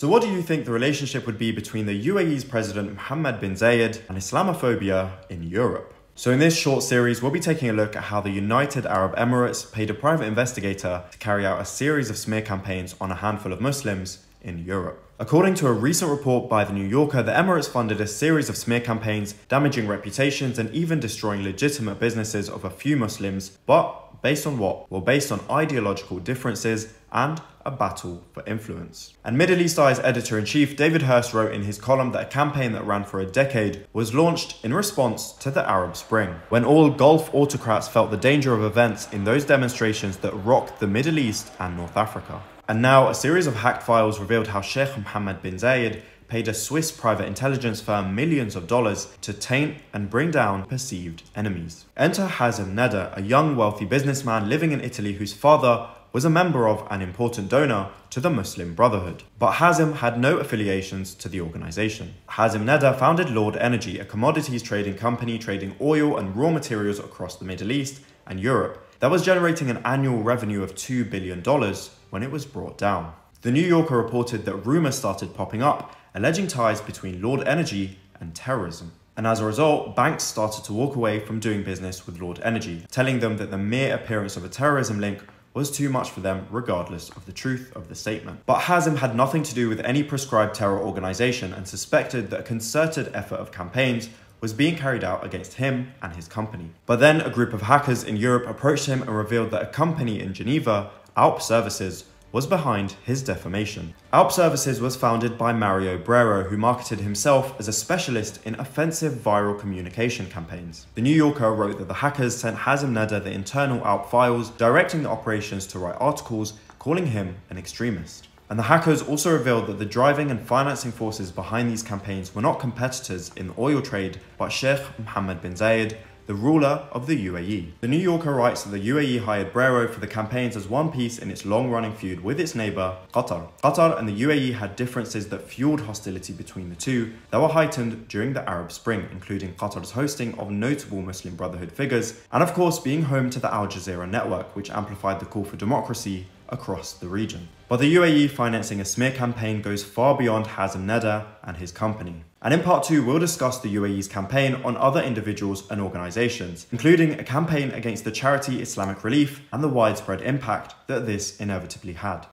So what do you think the relationship would be between the UAE's President Mohammed bin Zayed and Islamophobia in Europe? So in this short series, we'll be taking a look at how the United Arab Emirates paid a private investigator to carry out a series of smear campaigns on a handful of Muslims in Europe. According to a recent report by The New Yorker, the Emirates funded a series of smear campaigns, damaging reputations and even destroying legitimate businesses of a few Muslims, but based on what? Well, based on ideological differences and a battle for influence. And Middle East Eye's editor in chief David Hearst wrote in his column that a campaign that ran for a decade was launched in response to the Arab Spring, when all Gulf autocrats felt the danger of events in those demonstrations that rocked the Middle East and North Africa. And now, a series of hacked files revealed how Sheikh Mohammed bin Zayed paid a Swiss private intelligence firm millions of dollars to taint and bring down perceived enemies. Enter Hazem Nada, a young wealthy businessman living in Italy whose father was a member of an important donor to the Muslim Brotherhood. But Hazem had no affiliations to the organization. Hazem Nada founded Lord Energy, a commodities trading company trading oil and raw materials across the Middle East and Europe that was generating an annual revenue of $2 billion when it was brought down. The New Yorker reported that rumors started popping up alleging ties between Lord Energy and terrorism. And as a result, banks started to walk away from doing business with Lord Energy, telling them that the mere appearance of a terrorism link was too much for them regardless of the truth of the statement. But Hazem had nothing to do with any prescribed terror organization and suspected that a concerted effort of campaigns was being carried out against him and his company. But then a group of hackers in Europe approached him and revealed that a company in Geneva, Alp Services, was behind his defamation. Alp Services was founded by Mario Brero, who marketed himself as a specialist in offensive viral communication campaigns. The New Yorker wrote that the hackers sent Hazem Nada the internal Alp files, directing the operations to write articles calling him an extremist. And the hackers also revealed that the driving and financing forces behind these campaigns were not competitors in the oil trade, but Sheikh Mohammed bin Zayed, the ruler of the UAE. The New Yorker writes that the UAE hired Brero for the campaigns as one piece in its long-running feud with its neighbor, Qatar. Qatar and the UAE had differences that fueled hostility between the two that were heightened during the Arab Spring, including Qatar's hosting of notable Muslim Brotherhood figures, and of course being home to the Al Jazeera network, which amplified the call for democracy across the region. But the UAE financing a smear campaign goes far beyond Hazem Nada and his company. And in part 2, we'll discuss the UAE's campaign on other individuals and organisations, including a campaign against the charity Islamic Relief and the widespread impact that this inevitably had.